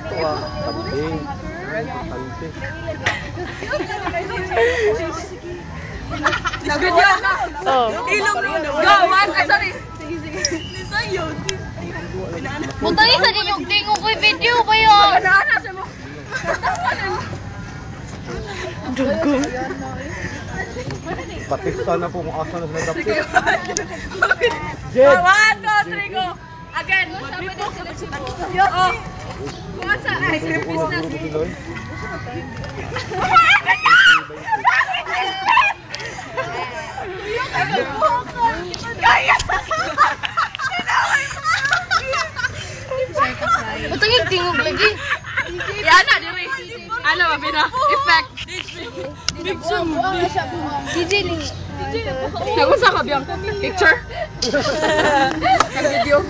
Ito ah. Kambing. Nag-video ka. Oh. Ilong mo. Go, one. Ay, sorry. Sige, sige. Lisa yun. Punta ni sa ninyong tingog ko video ba yun? Ano, sa mo? Dugo. Batista na po kung asa na sila Sige, one. Jed! One, two, three, go. Again. Oh. Kuha sa ice cream business. siguro Giloy. Punta yung tingog lagi. Yan na, diri. Ano ba, Bina? Effect. Big zoom. DJ Ling. Kung sa ka, Biang? Picture? Video?